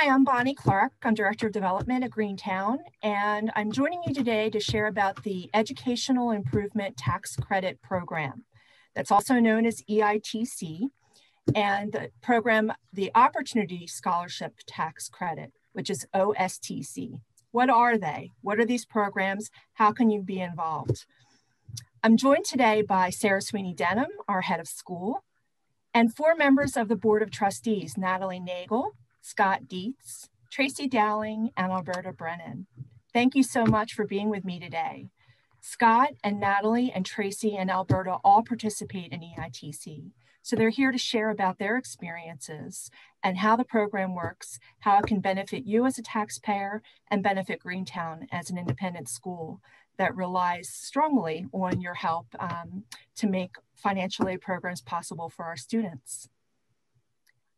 Hi, I'm Bonnie Clark. I'm Director of Development at Greene Towne, and I'm joining you today to share about the Educational Improvement Tax Credit Program. That's also known as EITC, and the program, the Opportunity Scholarship Tax Credit, which is OSTC. What are they? What are these programs? How can you be involved? I'm joined today by Sarah Sweeney Denham, our head of school, and four members of the Board of Trustees, Natalie Nagel, Scott Dietz, Tracy Dowling, and Alberta Brennan. Thank you so much for being with me today. Scott and Natalie and Tracy and Alberta all participate in EITC. So they're here to share about their experiences and how the program works, how it can benefit you as a taxpayer and benefit Greene Towne as an independent school that relies strongly on your help um, to make financial aid programs possible for our students.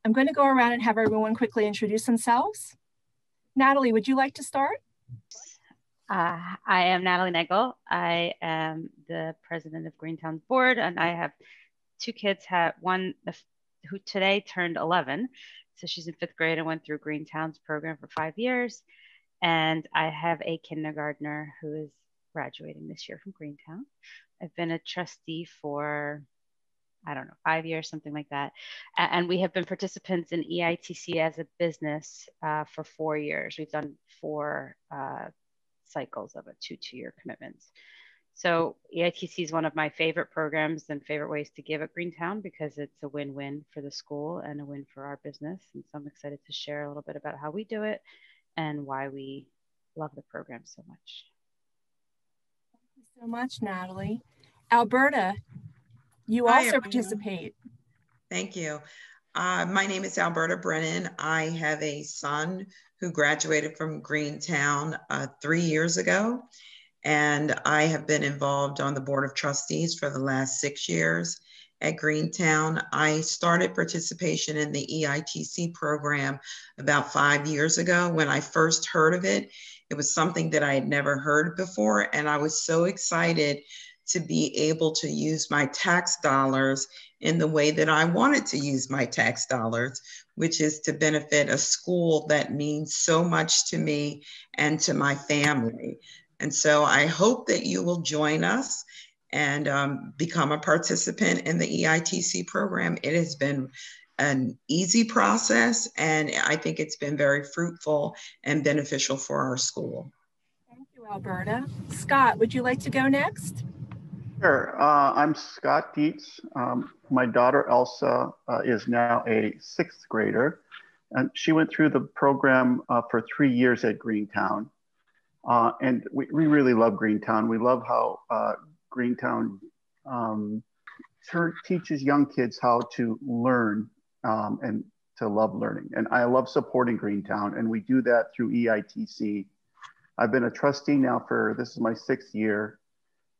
I'm going to go around and have everyone quickly introduce themselves. Natalie, would you like to start? Uh, I am Natalie Nagel. I am the president of Greene Towne's board, and I have two kids. Have one who today turned 11, so she's in fifth grade and went through Greene Towne's program for five years. And I have a kindergartner who is graduating this year from Greene Towne. I've been a trustee for I don't know, five years, something like that. And we have been participants in EITC as a business uh, for four years. We've done four uh, cycles of a two two year commitments. So EITC is one of my favorite programs and favorite ways to give at Greene Towne because it's a win-win for the school and a win for our business. And so I'm excited to share a little bit about how we do it and why we love the program so much. Thank you so much, Natalie. Alberta, you Hi, also everyone. participate. Thank you. Uh, my name is Alberta Brennan. I have a son who graduated from Greene Towne uh, three years ago, and I have been involved on the Board of Trustees for the last six years at Greene Towne. I started participation in the EITC program about five years ago. When I first heard of it, it was something that I had never heard before, and I was so excited to be able to use my tax dollars in the way that I wanted to use my tax dollars, which is to benefit a school that means so much to me and to my family. And so I hope that you will join us and um, become a participant in the EITC program. It has been an easy process, and I think it's been very fruitful and beneficial for our school. Thank you, Alberta. Scott, would you like to go next? Sure. Uh, I'm Scott Dietz. Um, my daughter Elsa uh, is now a sixth grader, and she went through the program uh, for three years at Greene Towne. Uh, and we, we really love Greene Towne. We love how uh, Greene Towne um, teaches young kids how to learn um, and to love learning. And I love supporting Greene Towne, and we do that through EITC. I've been a trustee now for this is my sixth year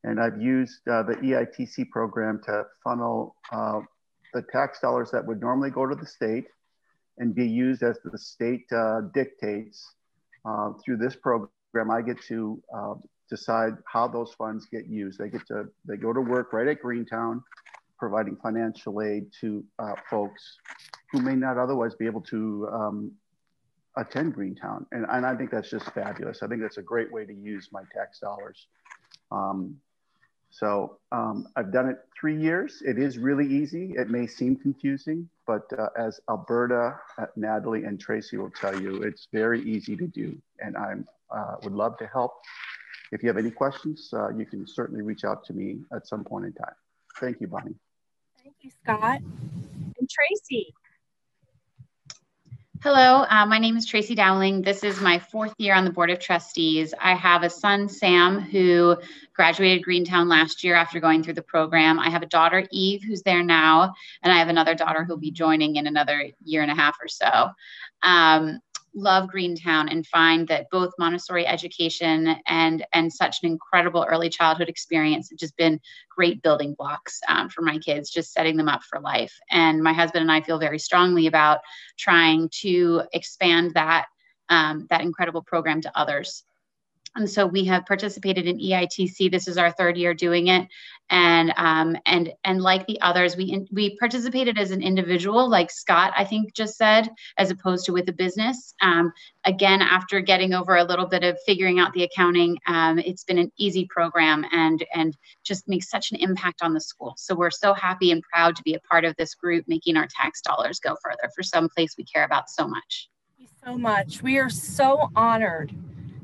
and I've used uh, the EITC program to funnel uh, the tax dollars that would normally go to the state and be used as the state uh, dictates. Uh, through this program, I get to uh, decide how those funds get used. They get to, they go to work right at Greene Towne, providing financial aid to uh, folks who may not otherwise be able to um, attend Greene Towne. And, and I think that's just fabulous. I think that's a great way to use my tax dollars. Um, so um, I've done it three years. It is really easy. It may seem confusing, but uh, as Alberta, uh, Natalie, and Tracy will tell you, it's very easy to do. And I uh, would love to help. If you have any questions, uh, you can certainly reach out to me at some point in time. Thank you, Bonnie. Thank you, Scott. And Tracy, Hello, uh, my name is Tracy Dowling. This is my fourth year on the Board of Trustees. I have a son, Sam, who graduated Greene Towne last year after going through the program. I have a daughter, Eve, who's there now, and I have another daughter who'll be joining in another year and a half or so. Um, love Greene Towne and find that both Montessori education and and such an incredible early childhood experience have just been great building blocks um, for my kids, just setting them up for life. And my husband and I feel very strongly about trying to expand that um, that incredible program to others. And so we have participated in EITC. This is our third year doing it, and um, and and like the others, we in, we participated as an individual, like Scott I think just said, as opposed to with a business. Um, again, after getting over a little bit of figuring out the accounting, um, it's been an easy program and and just makes such an impact on the school. So we're so happy and proud to be a part of this group, making our tax dollars go further for some place we care about so much. Thank you so much. We are so honored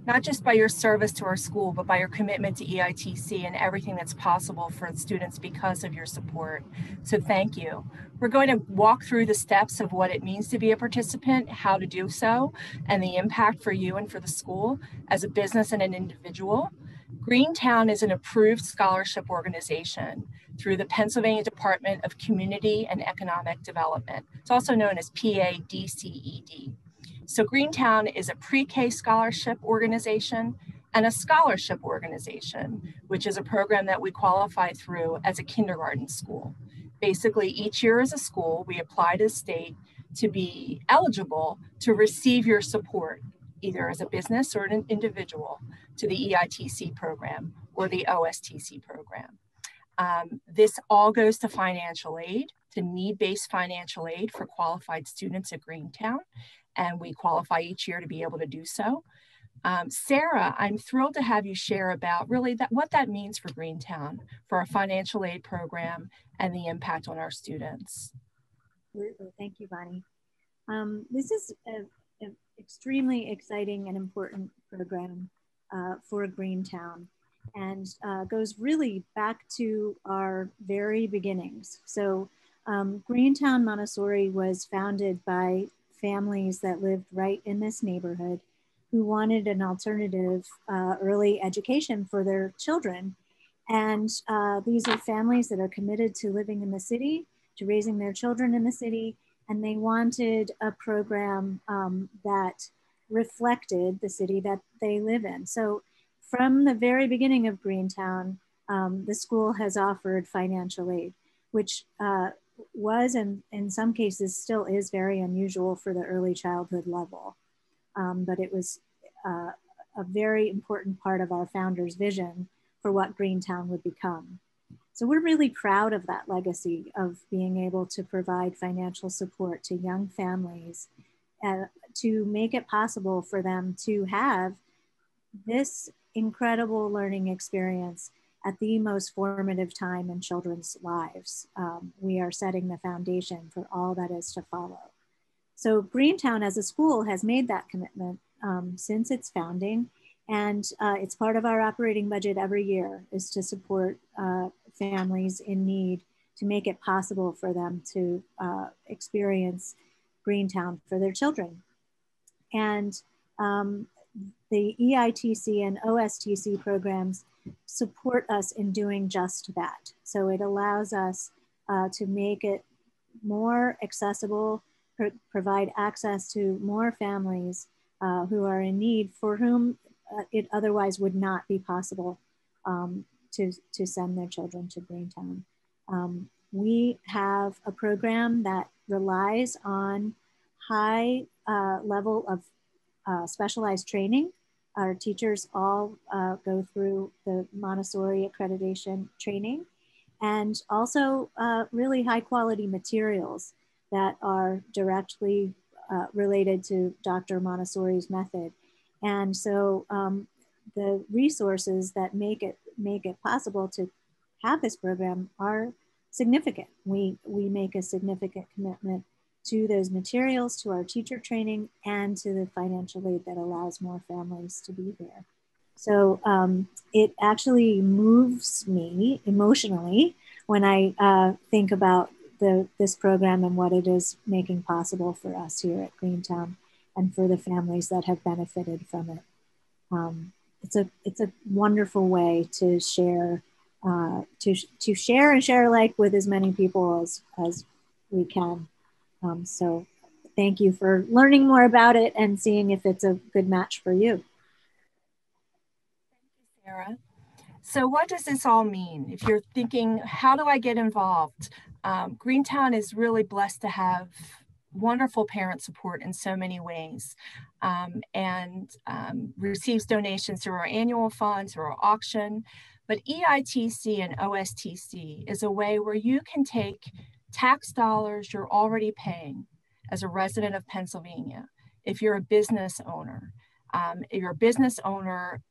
not just by your service to our school, but by your commitment to EITC and everything that's possible for students because of your support. So thank you. We're going to walk through the steps of what it means to be a participant, how to do so, and the impact for you and for the school as a business and an individual. Greene Towne is an approved scholarship organization through the Pennsylvania Department of Community and Economic Development. It's also known as PADCED. So Greene Towne is a pre-K scholarship organization and a scholarship organization, which is a program that we qualify through as a kindergarten school. Basically, each year as a school, we apply to the state to be eligible to receive your support, either as a business or an individual, to the EITC program or the OSTC program. Um, this all goes to financial aid, to need-based financial aid for qualified students at Greene Towne and we qualify each year to be able to do so. Um, Sarah, I'm thrilled to have you share about really that what that means for Greene Towne, for our financial aid program, and the impact on our students. Absolutely, thank you, Bonnie. Um, this is an extremely exciting and important program uh, for Greene Towne and uh, goes really back to our very beginnings. So um, Greene Towne Montessori was founded by families that lived right in this neighborhood who wanted an alternative uh, early education for their children. And uh, these are families that are committed to living in the city, to raising their children in the city, and they wanted a program um, that reflected the city that they live in. So from the very beginning of Greene Towne, um, the school has offered financial aid, which uh, was and in some cases still is very unusual for the early childhood level. Um, but it was uh, a very important part of our founder's vision for what Greene Towne would become. So we're really proud of that legacy of being able to provide financial support to young families uh, to make it possible for them to have this incredible learning experience at the most formative time in children's lives. Um, we are setting the foundation for all that is to follow. So Greene Towne as a school has made that commitment um, since its founding. And uh, it's part of our operating budget every year is to support uh, families in need to make it possible for them to uh, experience Greene Towne for their children. And um, the EITC and OSTC programs support us in doing just that. So it allows us uh, to make it more accessible, pro provide access to more families uh, who are in need for whom uh, it otherwise would not be possible um, to, to send their children to Greene Towne. Um, we have a program that relies on high uh, level of uh, specialized training our teachers all uh, go through the Montessori accreditation training and also uh, really high quality materials that are directly uh, related to Dr. Montessori's method. And so um, the resources that make it make it possible to have this program are significant. We, we make a significant commitment to those materials, to our teacher training, and to the financial aid that allows more families to be there. So um, it actually moves me emotionally when I uh, think about the, this program and what it is making possible for us here at Greene Towne and for the families that have benefited from it. Um, it's a it's a wonderful way to share uh, to to share and share alike with as many people as as we can. Um, so thank you for learning more about it and seeing if it's a good match for you. Thank you, Sarah. So what does this all mean? If you're thinking, how do I get involved? Um, Greene Towne is really blessed to have wonderful parent support in so many ways um, and um, receives donations through our annual funds, through our auction. But EITC and OSTC is a way where you can take tax dollars you're already paying as a resident of Pennsylvania. If you're a business owner, um, if you're a business owner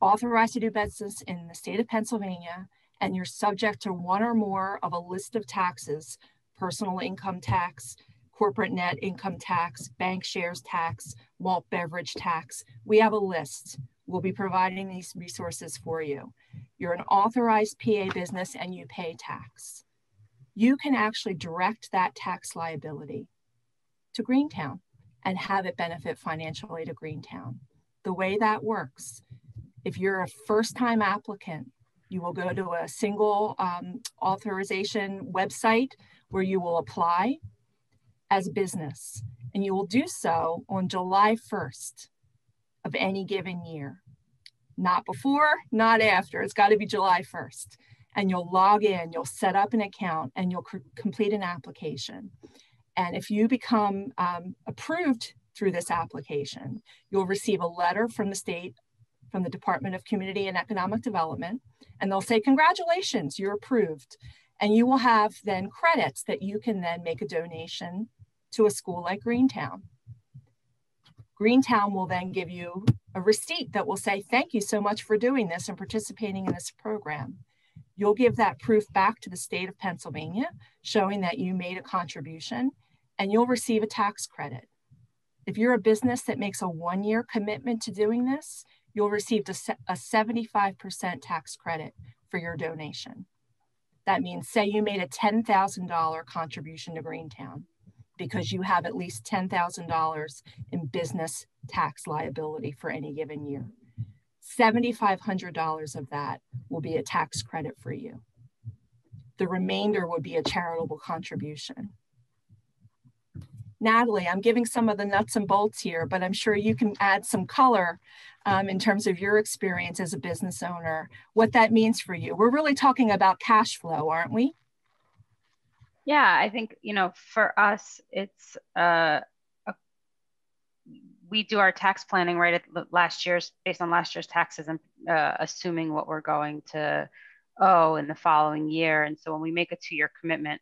authorized to do business in the state of Pennsylvania, and you're subject to one or more of a list of taxes personal income tax, corporate net income tax, bank shares tax, malt beverage tax. We have a list. We'll be providing these resources for you. You're an authorized PA business and you pay tax. You can actually direct that tax liability to Greene Towne and have it benefit financially to Greene Towne. The way that works, if you're a first time applicant, you will go to a single um, authorization website where you will apply as a business. And you will do so on July 1st of any given year. Not before, not after. It's got to be July 1st. And you'll log in, you'll set up an account, and you'll complete an application. And if you become um, approved through this application, you'll receive a letter from the state, from the Department of Community and Economic Development, and they'll say, Congratulations, you're approved. And you will have then credits that you can then make a donation to a school like Greene Towne. Greentown will then give you a receipt that will say, thank you so much for doing this and participating in this program. You'll give that proof back to the state of Pennsylvania, showing that you made a contribution, and you'll receive a tax credit. If you're a business that makes a one year commitment to doing this, you'll receive a 75% tax credit for your donation. That means, say you made a $10,000 contribution to Greene Towne because you have at least $10,000 in business tax liability for any given year. $7,500 of that will be a tax credit for you. The remainder would be a charitable contribution. Natalie, I'm giving some of the nuts and bolts here, but I'm sure you can add some color um, in terms of your experience as a business owner, what that means for you. We're really talking about cash flow, aren't we? Yeah, I think, you know, for us, it's, uh, we do our tax planning right at last year's, based on last year's taxes and uh, assuming what we're going to owe in the following year. And so when we make a two year commitment,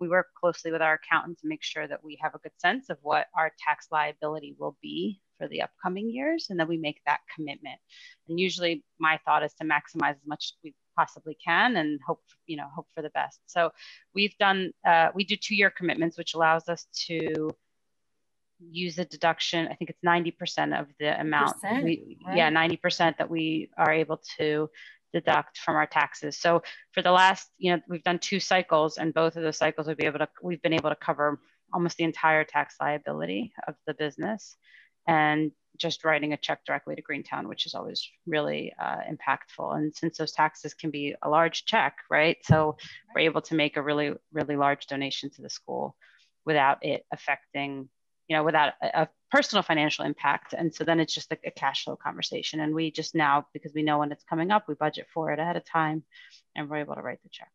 we work closely with our accountant to make sure that we have a good sense of what our tax liability will be for the upcoming years and then we make that commitment and usually my thought is to maximize as much as we possibly can and hope you know hope for the best so we've done uh, we do two year commitments which allows us to use a deduction i think it's 90% of the amount we, right? yeah 90% that we are able to deduct from our taxes so for the last you know we've done two cycles and both of those cycles we've been able to we've been able to cover almost the entire tax liability of the business and just writing a check directly to Greene Towne, which is always really uh, impactful. And since those taxes can be a large check, right? So we're able to make a really, really large donation to the school without it affecting, you know, without a, a personal financial impact. And so then it's just a, a, cash flow conversation. And we just now, because we know when it's coming up, we budget for it ahead of time and we're able to write the check.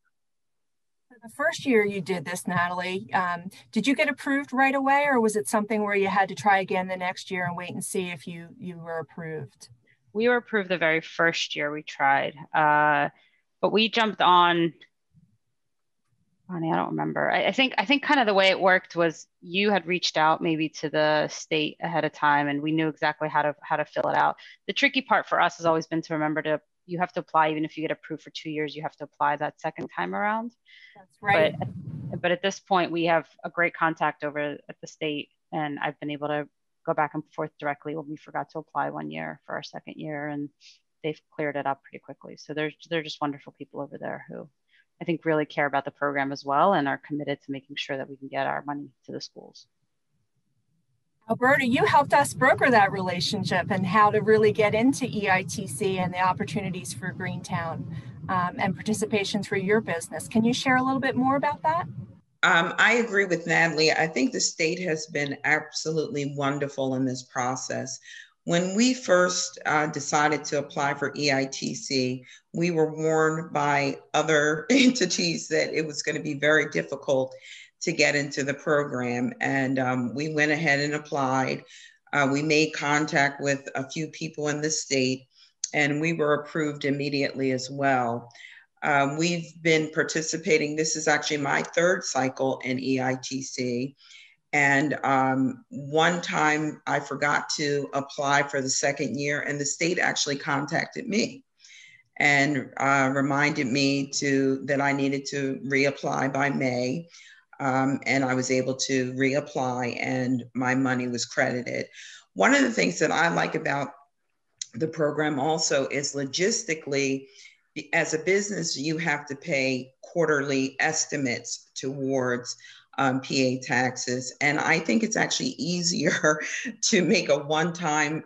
The first year you did this, Natalie, um, did you get approved right away, or was it something where you had to try again the next year and wait and see if you you were approved? We were approved the very first year we tried, uh, but we jumped on. Honey, I don't remember. I, I think I think kind of the way it worked was you had reached out maybe to the state ahead of time, and we knew exactly how to how to fill it out. The tricky part for us has always been to remember to you have to apply even if you get approved for two years you have to apply that second time around that's right but, but at this point we have a great contact over at the state and i've been able to go back and forth directly when we forgot to apply one year for our second year and they've cleared it up pretty quickly so they're, they're just wonderful people over there who i think really care about the program as well and are committed to making sure that we can get our money to the schools Alberta, you helped us broker that relationship and how to really get into EITC and the opportunities for Greene Towne um, and participation through your business. Can you share a little bit more about that? Um, I agree with Natalie. I think the state has been absolutely wonderful in this process. When we first uh, decided to apply for EITC, we were warned by other entities that it was going to be very difficult to get into the program. And um, we went ahead and applied. Uh, we made contact with a few people in the state, and we were approved immediately as well. Um, we've been participating. This is actually my third cycle in EITC. And um, one time I forgot to apply for the second year, and the state actually contacted me and uh, reminded me to that I needed to reapply by May. Um, and I was able to reapply, and my money was credited. One of the things that I like about the program also is logistically, as a business, you have to pay quarterly estimates towards um, PA taxes. And I think it's actually easier to make a one time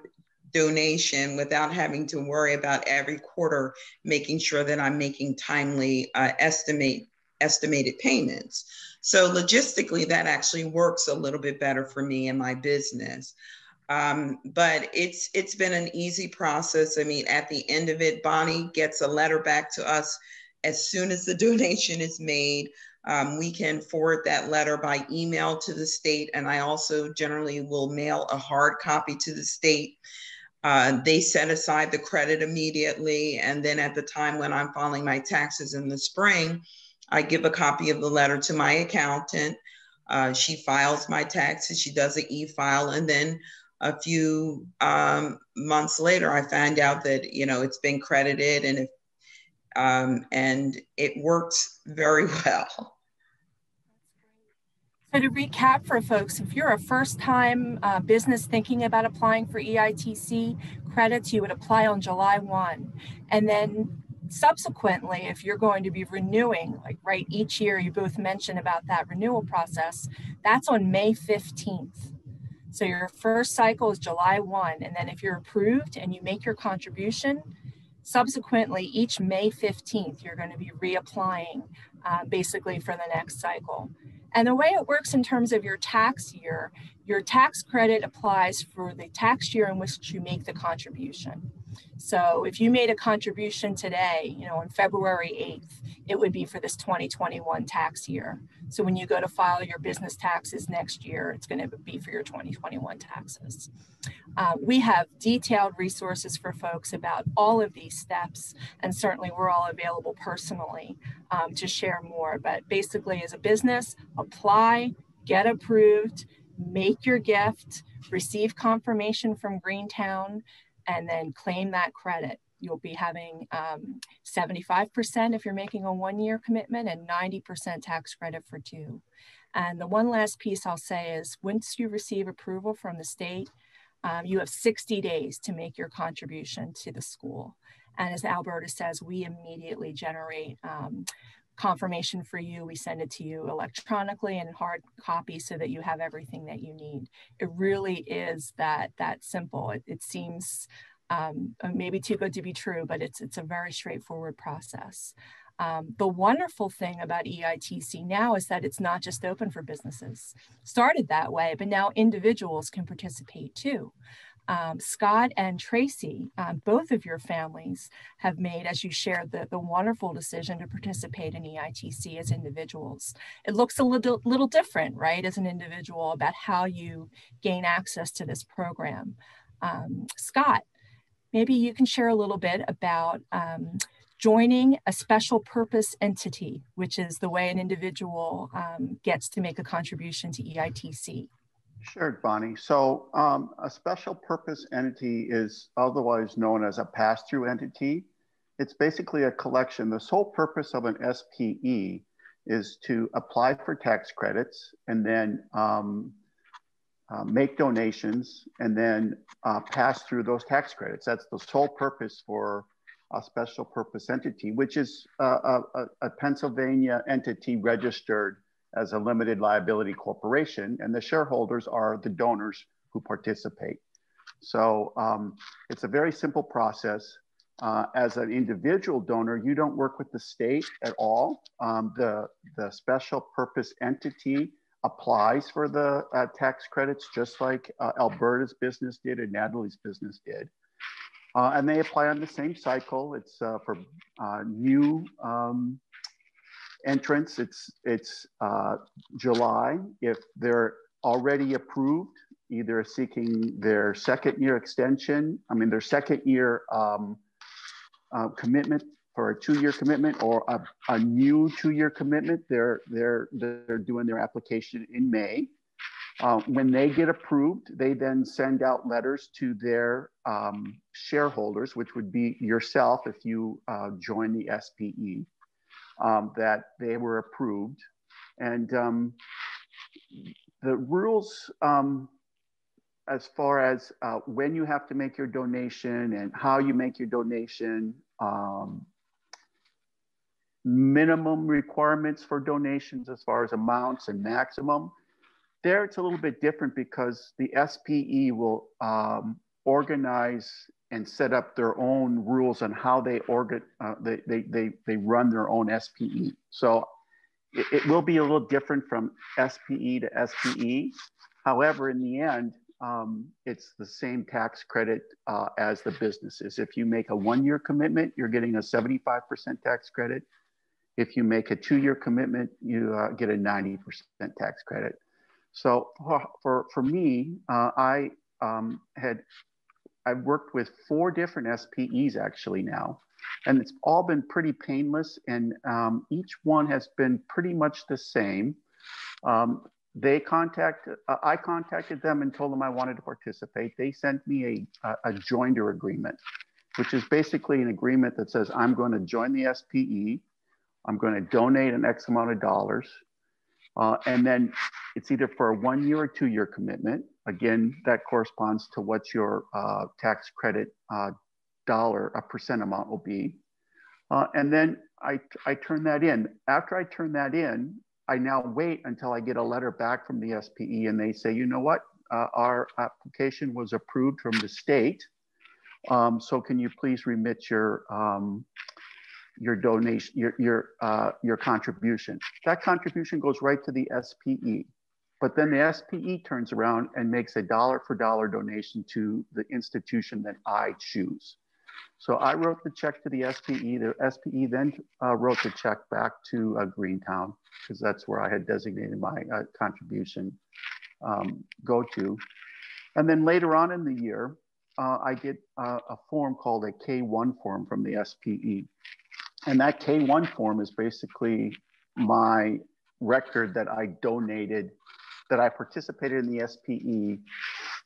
donation without having to worry about every quarter making sure that I'm making timely uh, estimate estimated payments. So logistically, that actually works a little bit better for me and my business. Um, but it's it's been an easy process. I mean, at the end of it, Bonnie gets a letter back to us as soon as the donation is made. Um, we can forward that letter by email to the state, and I also generally will mail a hard copy to the state. Uh, they set aside the credit immediately, and then at the time when I'm filing my taxes in the spring, I give a copy of the letter to my accountant. Uh, she files my taxes, she does an e file, and then a few um, months later, I find out that you know it's been credited, and if um, and it works very well. So to recap for folks, if you're a first-time uh, business thinking about applying for EITC credits, you would apply on July 1. And then subsequently, if you're going to be renewing, like right each year, you both mentioned about that renewal process, that's on May 15th. So your first cycle is July 1. And then if you're approved and you make your contribution, Subsequently, each May 15th, you're going to be reapplying uh, basically for the next cycle. And the way it works in terms of your tax year, your tax credit applies for the tax year in which you make the contribution. So if you made a contribution today, you know, on February 8th, it would be for this 2021 tax year. So when you go to file your business taxes next year, it's going to be for your 2021 taxes. Uh, we have detailed resources for folks about all of these steps, and certainly we're all available personally um, to share more. But basically, as a business, apply, get approved, make your gift, receive confirmation from Greene Towne, and then claim that credit you'll be having um, 75% if you're making a one year commitment and 90% tax credit for two. And the one last piece I'll say is once you receive approval from the state, um, you have 60 days to make your contribution to the school. And as Alberta says, we immediately generate um, confirmation for you. We send it to you electronically and hard copy so that you have everything that you need. It really is that that simple. It, it seems um, uh, maybe too good to be true, but it's, it's a very straightforward process. Um, the wonderful thing about EITC now is that it's not just open for businesses. Started that way, but now individuals can participate too. Um, Scott and Tracy, um, both of your families have made, as you shared, the, the wonderful decision to participate in EITC as individuals. It looks a little, little different, right, as an individual about how you gain access to this program. Um, Scott, maybe you can share a little bit about um, joining a special purpose entity, which is the way an individual um, gets to make a contribution to EITC. Sure, Bonnie. So um, a special purpose entity is otherwise known as a pass-through entity. It's basically a collection. The sole purpose of an SPE is to apply for tax credits and then um, uh, make donations, and then uh, pass through those tax credits. That's the sole purpose for a special purpose entity, which is a, a, a Pennsylvania entity registered as a limited liability corporation, and the shareholders are the donors who participate. So um, it's a very simple process. Uh, as an individual donor, you don't work with the state at all. Um, the, the special purpose entity applies for the uh, tax credits just like uh, Alberta's business did and Natalie's business did. Uh, and they apply on the same cycle. It's uh, for uh, new um, entrance, it's, it's uh, July. If they're already approved, either seeking their second year extension, I mean, their second year um, uh, commitment for a two-year commitment or a, a new two-year commitment, they're, they're, they're doing their application in May. Uh, when they get approved, they then send out letters to their um, shareholders, which would be yourself if you uh, join the SPE, um, that they were approved. And um, the rules um, as far as uh, when you have to make your donation and how you make your donation, um, minimum requirements for donations as far as amounts and maximum there, it's a little bit different because the SPE will um, organize and set up their own rules on how they organ uh, they, they, they, they run their own SPE. So it, it, will be a little different from SPE to SPE. However, in the end, um, it's the same tax credit uh, as the businesses. If you make a one-year commitment, you're getting a 75% tax credit. If you make a two-year commitment, you uh, get a 90% tax credit. So for, for me, uh, I um, had, I've worked with four different SPEs actually now, and it's all been pretty painless and um, each one has been pretty much the same. Um, they contact, uh, I contacted them and told them I wanted to participate. They sent me a, a, a joinder agreement, which is basically an agreement that says I'm going to join the SPE. I'm going to donate an X amount of dollars. Uh, and then it's either for a one year or two year commitment. Again, that corresponds to what your uh, tax credit uh, dollar, a percent amount will be. Uh, and then I, I turn that in. After I turn that in, I now wait until I get a letter back from the SPE and they say, you know what, uh, our application was approved from the state. Um, so can you please remit your um, your donation, your, your, uh, your contribution. That contribution goes right to the SPE. But then the SPE turns around and makes a dollar for dollar donation to the institution that I choose. So I wrote the check to the SPE. The SPE then uh, wrote the check back to uh, Greene Towne because that's where I had designated my uh, contribution um, go to. And then later on in the year, uh, I get uh, a form called a K1 form from the SPE. And that K1 form is basically my record that I donated, that I participated in the SPE,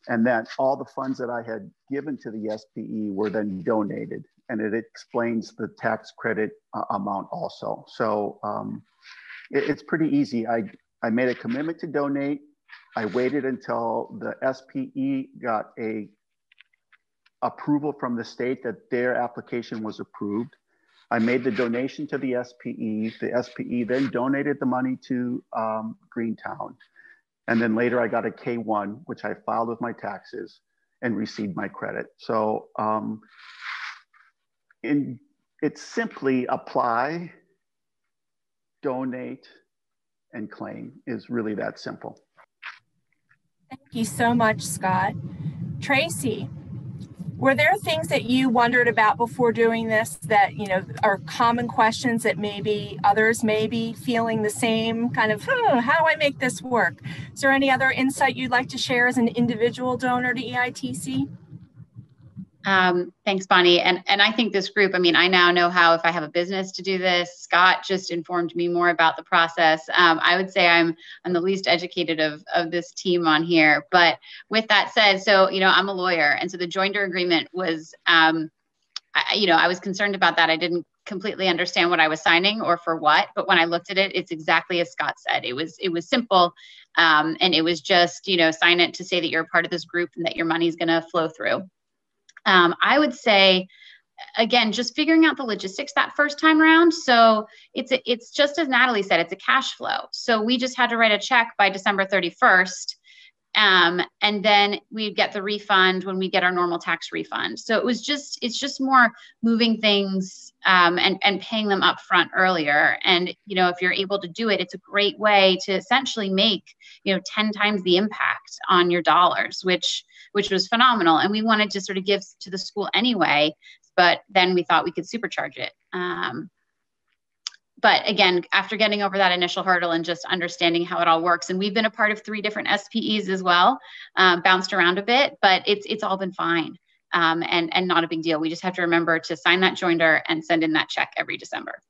and that all the funds that I had given to the SPE were then donated. And it explains the tax credit uh, amount also. So um, it, it's pretty easy. I, I made a commitment to donate. I waited until the SPE got a approval from the state that their application was approved. I made the donation to the SPE. The SPE then donated the money to um, Greene Towne. And then later I got a K1, which I filed with my taxes and received my credit. So um, in, it's simply apply, donate, and claim is really that simple. Thank you so much, Scott. Tracy, were there things that you wondered about before doing this that you know are common questions that maybe others may be feeling the same? Kind of oh, how do i make this work? Is there any other insight you'd like to share as an individual donor to eitc um, thanks, Bonnie. And and I think this group. I mean, I now know how if I have a business to do this. Scott just informed me more about the process. Um, I would say I'm I'm the least educated of of this team on here. But with that said, so you know, I'm a lawyer, and so the joinder agreement was, um, I, you know, I was concerned about that. I didn't completely understand what I was signing or for what. But when I looked at it, it's exactly as Scott said. It was it was simple, um, and it was just you know sign it to say that you're a part of this group and that your money's going to flow through. Um, I would say, again, just figuring out the logistics that first time around. So it's a, it's just as Natalie said, it's a cash flow. So we just had to write a check by December 31st. Um, and then we get the refund when we get our normal tax refund. So it was just, it's just more moving things um, and, and paying them up front earlier. And, you know, if you're able to do it, it's a great way to essentially make, you know, 10 times the impact on your dollars, which which was phenomenal. And we wanted to sort of give to the school anyway, but then we thought we could supercharge it. Um, but again, after getting over that initial hurdle and just understanding how it all works, and we've been a part of three different SPEs as well, um, bounced around a bit, but it's it's all been fine um, and and not a big deal. We just have to remember to sign that joinder and send in that check every December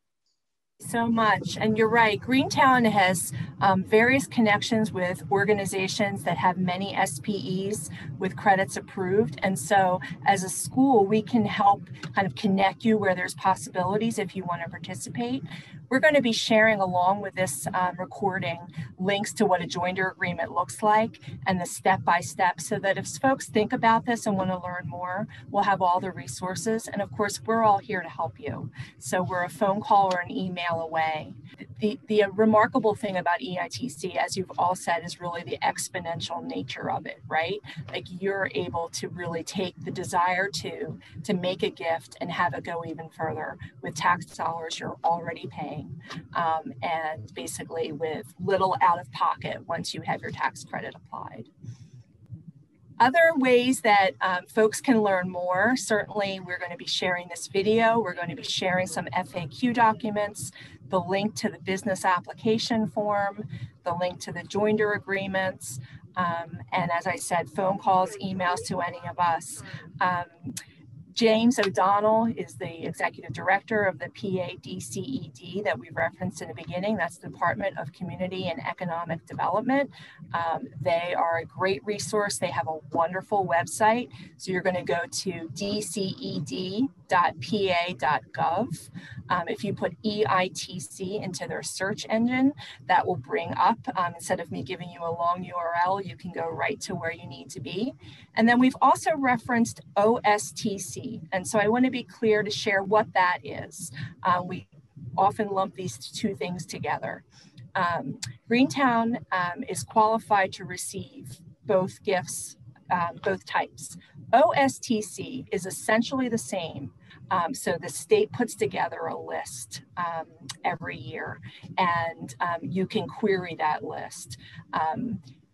so much. And you're right, Greene Towne has um, various connections with organizations that have many SPEs with credits approved. And so as a school, we can help kind of connect you where there's possibilities if you want to participate. We're going to be sharing along with this um, recording links to what a joinder agreement looks like and the step by step so that if folks think about this and want to learn more, we'll have all the resources. And of course, we're all here to help you. So we're a phone call or an email away. The, the remarkable thing about EITC, as you've all said, is really the exponential nature of it, right? Like you're able to really take the desire to to make a gift and have it go even further with tax dollars you're already paying um, and basically with little out of pocket once you have your tax credit applied. Other ways that um, folks can learn more, certainly we're going to be sharing this video, we're going to be sharing some FAQ documents, the link to the business application form, the link to the joinder agreements, um, and as I said, phone calls, emails to any of us. Um, James O'Donnell is the executive director of the PADCED that we referenced in the beginning. That's the Department of Community and Economic Development. Um, they are a great resource. They have a wonderful website. So you're going to go to dced.pa.gov. Um, if you put EITC into their search engine, that will bring up, um, instead of me giving you a long URL, you can go right to where you need to be. And then we've also referenced OSTC. And so I want to be clear to share what that is. Um, we often lump these two things together. Um, Greene Towne um, is qualified to receive both gifts, um, both types. OSTC is essentially the same um, so the state puts together a list um, every year, and um, you can query that list.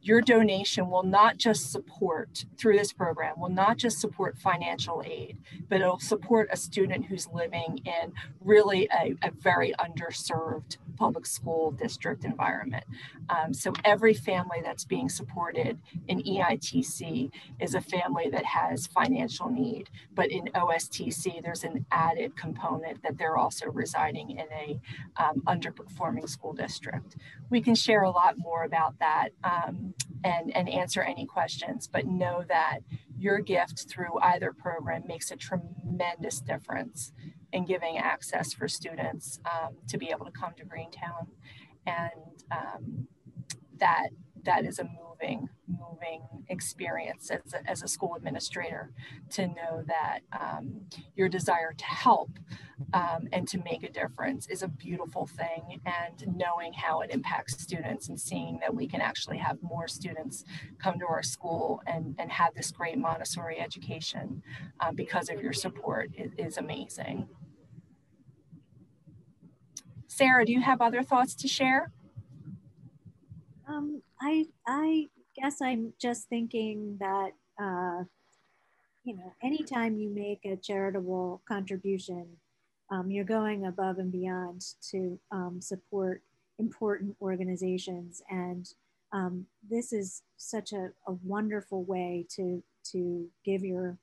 Your donation will not just support through this program will not just support financial aid but it'll support a student who's living in really a, a very underserved public school district environment. Um, so every family that's being supported in EITC is a family that has financial need, but in OSTC, there's an added component that they're also residing in a um, underperforming school district. We can share a lot more about that um, and, and answer any questions, but know that your gift through either program makes a tremendous difference in giving access for students um, to be able to come to Greene Towne. And um, that that is a moving, moving experience as a, as a school administrator to know that um, your desire to help um, and to make a difference is a beautiful thing. And knowing how it impacts students and seeing that we can actually have more students come to our school and, and have this great Montessori education uh, because of your support is, is amazing. Sarah, do you have other thoughts to share? Um, I I guess I'm just thinking that uh, you know anytime you make a charitable contribution, um, you're going above and beyond to um, support important organizations, and um, this is such a, a wonderful way to to give your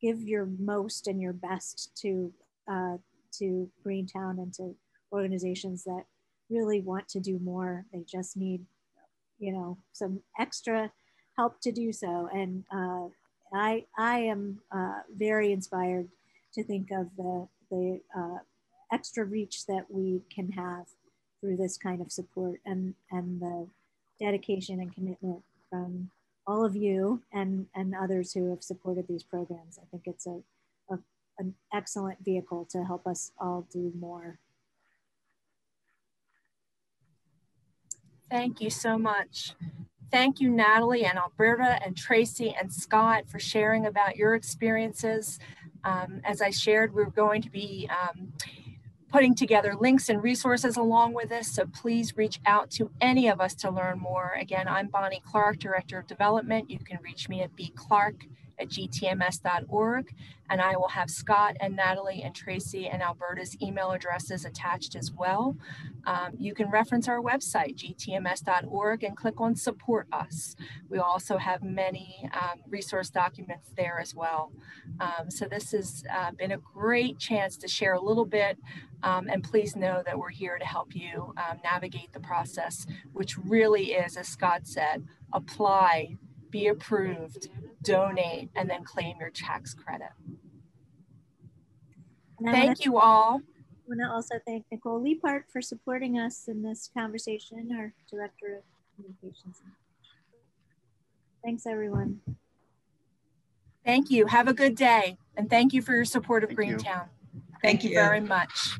give your most and your best to uh, to Greene Towne and to organizations that really want to do more. They just need, you know, some extra help to do so. And uh, I, I am uh, very inspired to think of the, the uh, extra reach that we can have through this kind of support and, and the dedication and commitment from all of you and, and others who have supported these programs. I think it's a, a an excellent vehicle to help us all do more Thank you so much. Thank you, Natalie and Alberta and Tracy and Scott for sharing about your experiences. Um, as I shared, we're going to be um, putting together links and resources along with this, so please reach out to any of us to learn more. Again, I'm Bonnie Clark, Director of Development. You can reach me at bclark at gtms.org. And I will have Scott and Natalie and Tracy and Alberta's email addresses attached as well. Um, you can reference our website, gtms.org, and click on Support Us. We also have many um, resource documents there as well. Um, so this has uh, been a great chance to share a little bit, um, and please know that we're here to help you um, navigate the process, which really is, as Scott said, apply, be approved, donate, and then claim your tax credit. Thank you all. I want to also thank Nicole Leapart for supporting us in this conversation, our Director of Communications. Thanks, everyone. Thank you. Have a good day. And thank you for your support of Thank Greene Towne. Thank Thank you you. very much.